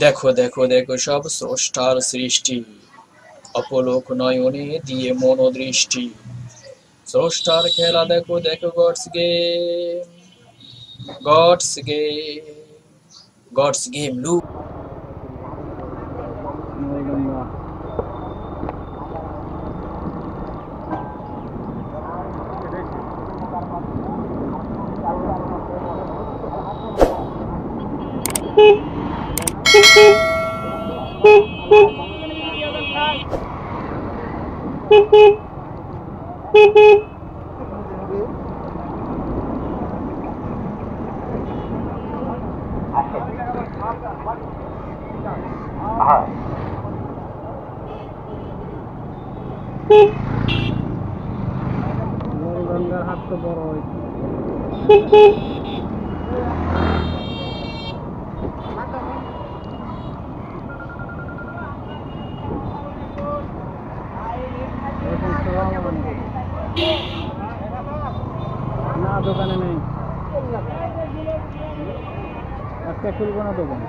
দেখো দেখো দেখো, সব স্রষ্টার সৃষ্টি। অপলোক নয়নে দিয়ে মনোদৃষ্টি। স্রষ্টার খেলা দেখো দেখো God's game God's game God's game লু হাট তো বড় হয়েছে না দোকানে নেই আজকে খুলবো না দোকান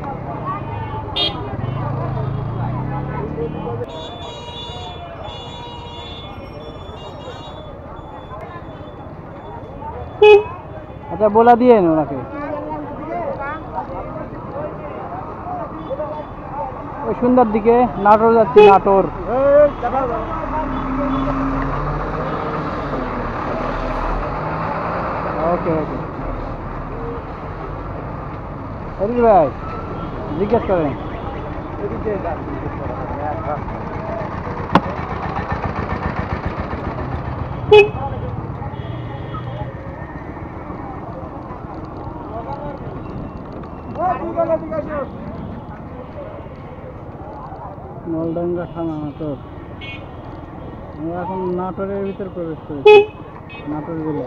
আচ্ছা বলা দিয়ে ওনাকে। ওই সুন্দর দিকে নাটোর যাচ্ছি, নাটোর। ওকে ওকে। এদিক ভাই, জিজ্ঞেস করেন। নলডাঙ্গা থানা নাটোর আমরা এখন নাটোরের ভিতর প্রবেশ করেছি। নাটোর জেলা।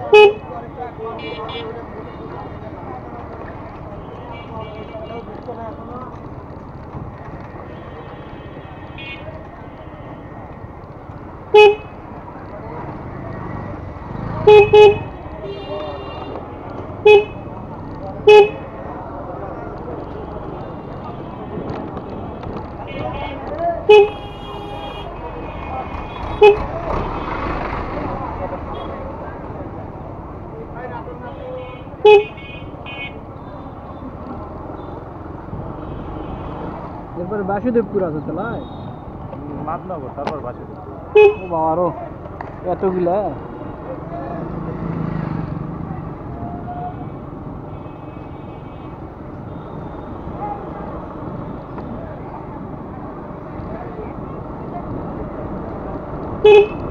এরপরে বাসুদেবপুর আছে তাহলে মাতনগর তারপর বাসুদেবপুর। ও বাবারও এতগুলা? এদিক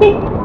Hee!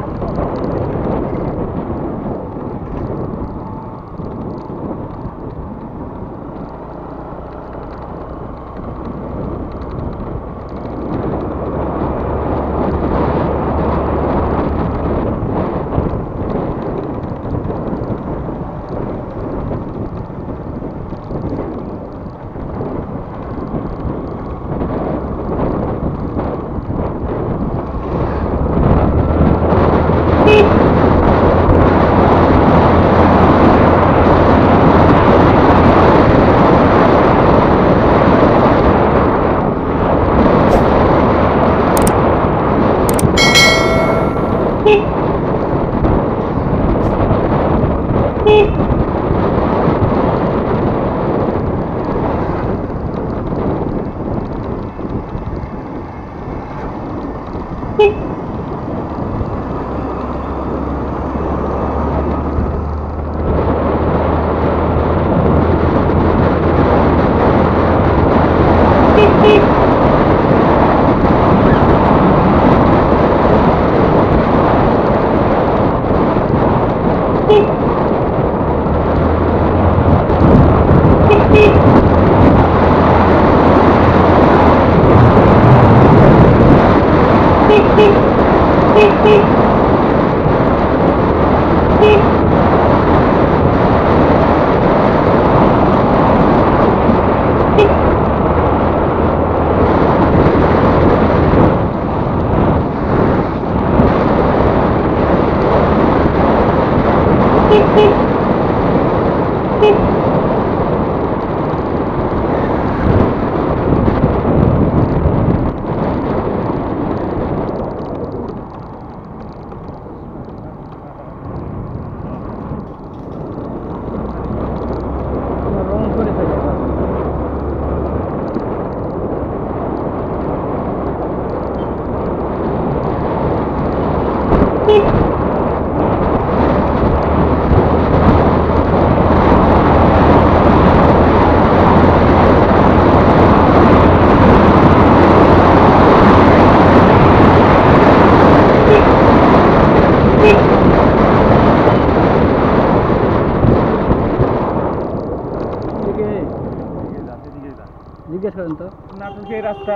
করেন নাটকের রাস্তা।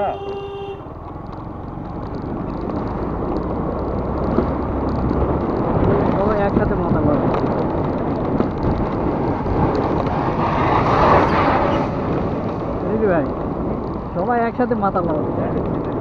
একসাথে ভাই সবাই একসাথে মাথা লাগাবে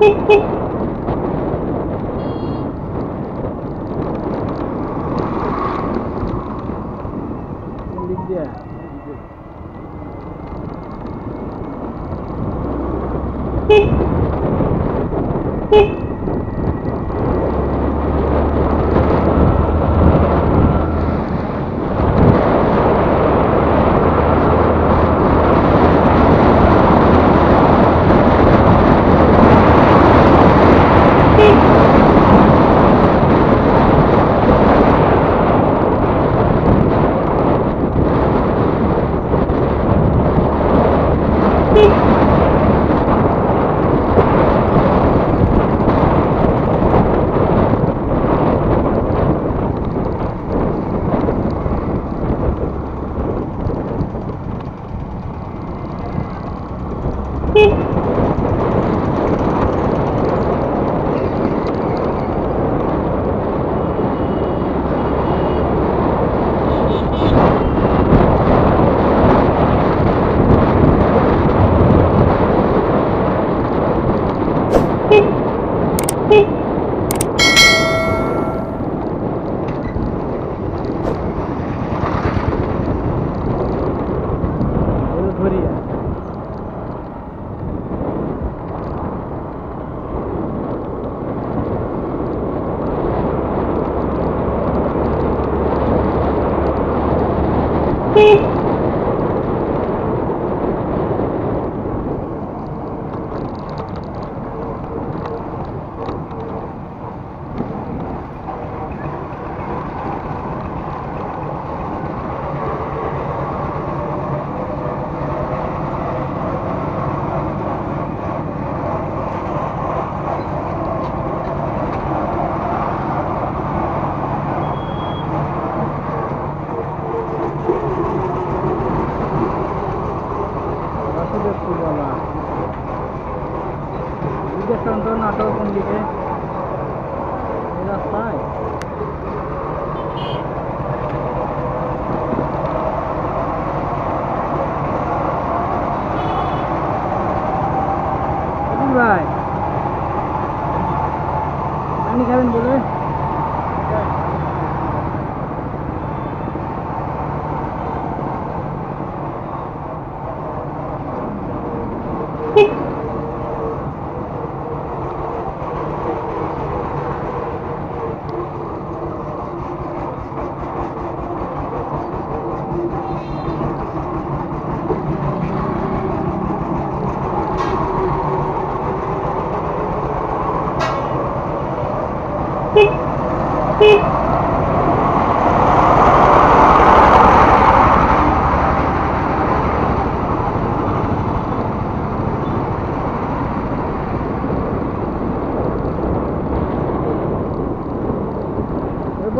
Ha ha ha! Beep. Gelin böyle.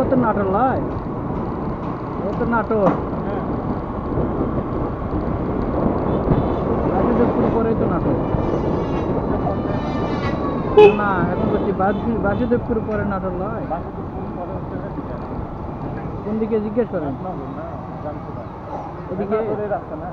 ও তো নাটক। হ্যাঁ। বাসুদেবপুর পরেই তো নাটক। না এখন বলছি বাসু- বাসুদেবপুর পরে নাটক লয় বাসে তো ফোন করে হচ্ছে না ঠিক কোন দিকে জিজ্ঞেস করেন এদিকে রাস্তা না?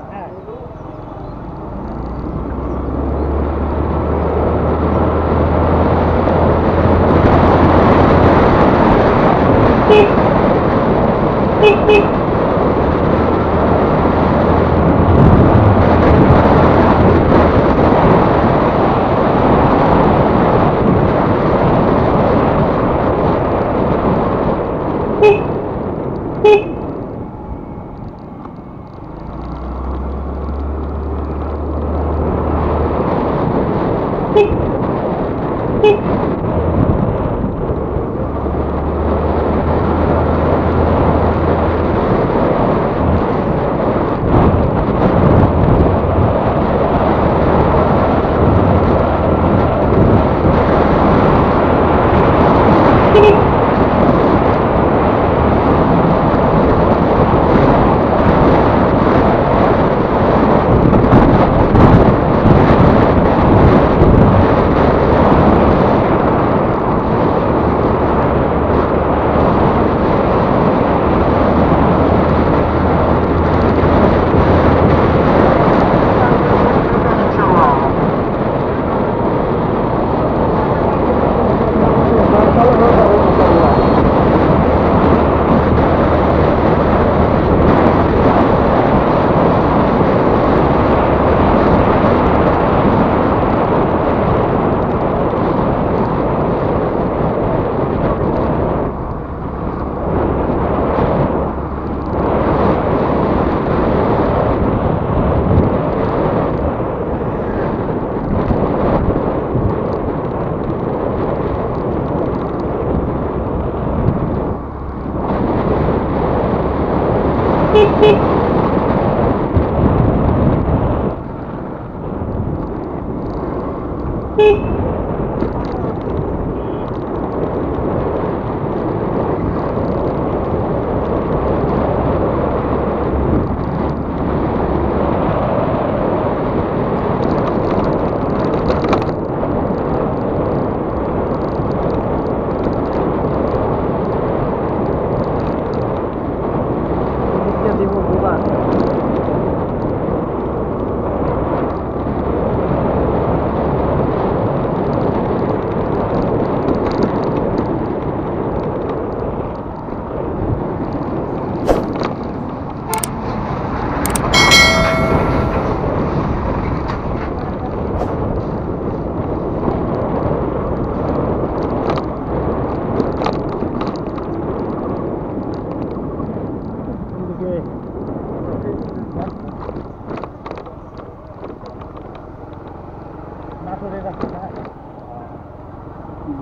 রাস্তা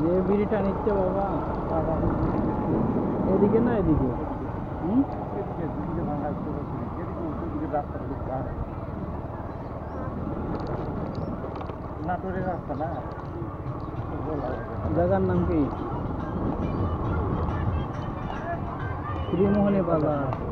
যে বিড়িটা নিচ্ছে বাবা এদিকে না এদিকে? হুম? নাটোরের রাস্তা না। জায়গার নাম কি? শ্রীমোহনী বাজার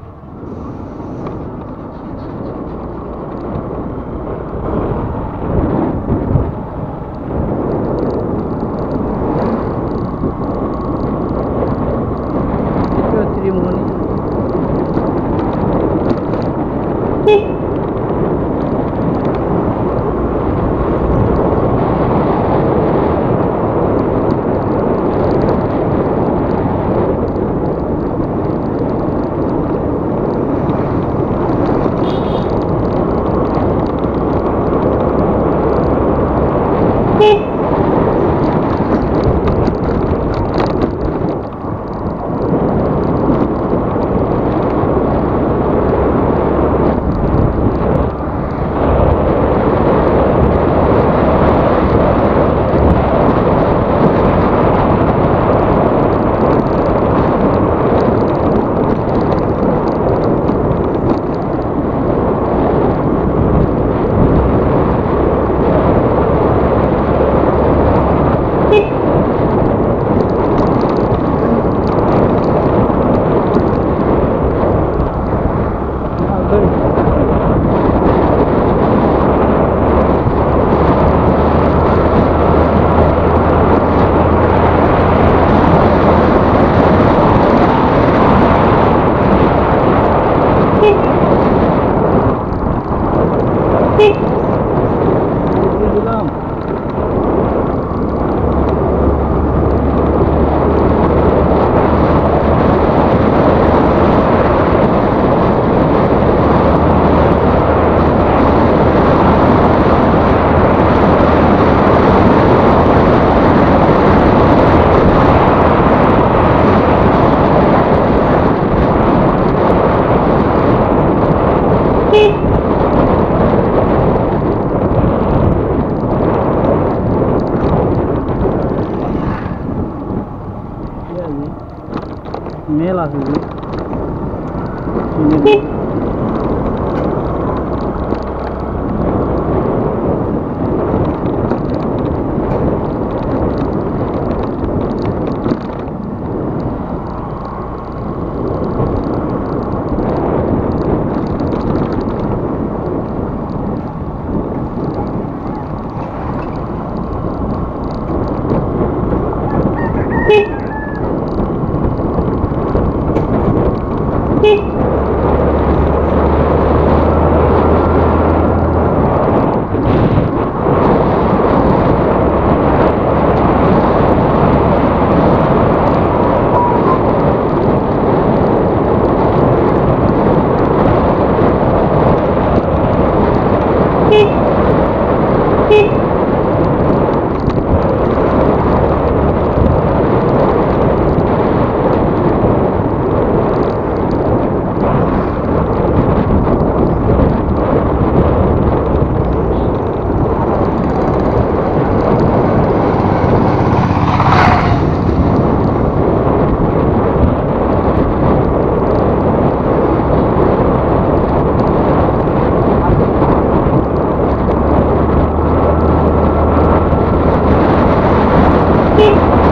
আছে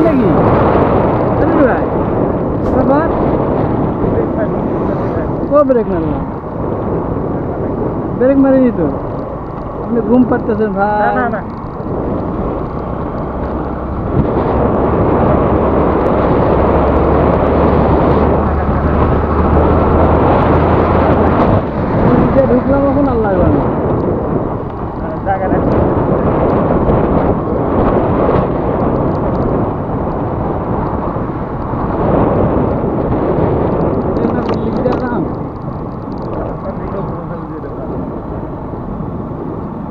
এটা কি আরে ভাই বাবা ও ব্রেক মারলাম ব্রেক মারিনি তো আপনি ঘুম পাড়তেছেন ভাই না না না যে ঢুকলাম এখন আল্লাহ জানে জায়গা নেই এটা না লিখ দিলাম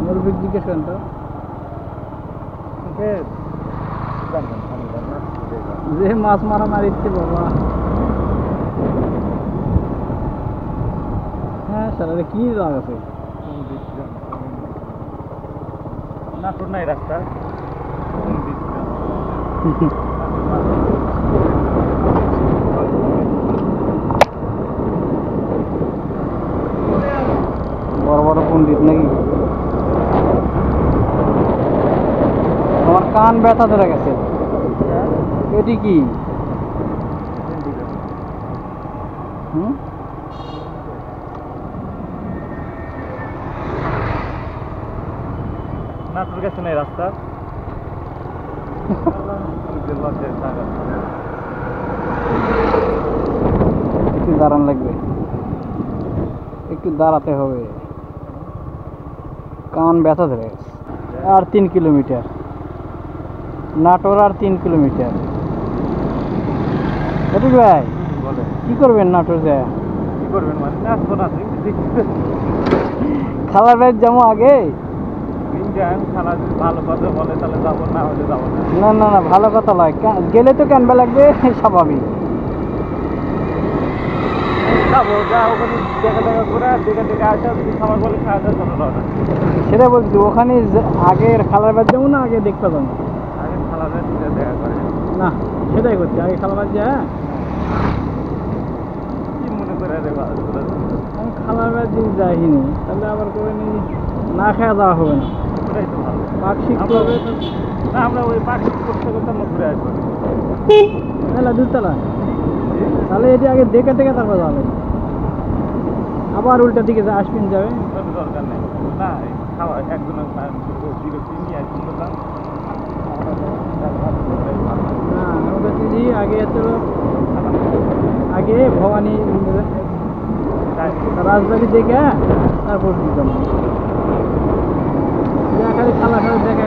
মুরব্বী জিজ্ঞেস করেন তো যে মাছ মারা মারিচ্ছে বাবা। হ্যাঁ স্যার কি রাগ আছে? নাটোর নাই রাস্তা। বড় বড় পণ্ডিত নাকি? আমার কান ব্যথা ধরে গেছে। এটি কি? হুম? নাটোর গেছে নাই রাস্তা। একটু দাঁড়ান লাগবে। একটু দাঁড়াতে হবে। কান ব্যথা ধরে আর তিন কিলোমিটার। নাটোর আর তিন কিলোমিটার। ভাই কি করবেন নাটোর যায়? কি করবেন মানে? নাচবো না খালার ব্যাগ যেমন আগে? ইন্ডিয়ান খানা যদি ভালো কথা বলে তাহলে যাব না হলে যাব না। না ভালো কথা নয়। গেলে তো ক্যানবা লাগবে স্বাভাবিক যাব যা সেটা বলছি ওখানে আগের খালার ব্যাগ যেমন না আগে দেখতে করে। না সেটাই করছি আগে খালার ব্যাগ যায় কি মনে করে রে বাবা তোরা? আমি খালার যদি যাইনি তাহলে আবার করে নি না খাওয়া দাওয়া হবে না। ওটাই তো ভালো। পাক হবে। না আমরা ওই পাখি করতে করতে আমরা ঘুরে আসব। তাহলে দুতলা। তাহলে এটি আগে দেখে দেখে তারপর যাবে। আবার উল্টা দিকে যা আসবেন যাবে। দরকার নেই। না খাওয়া একজনের না ওটা দিদি আগে তো আগে ভবানী রাজবাড়ি দেখে তারপর দিতাম। যা খালি দেখা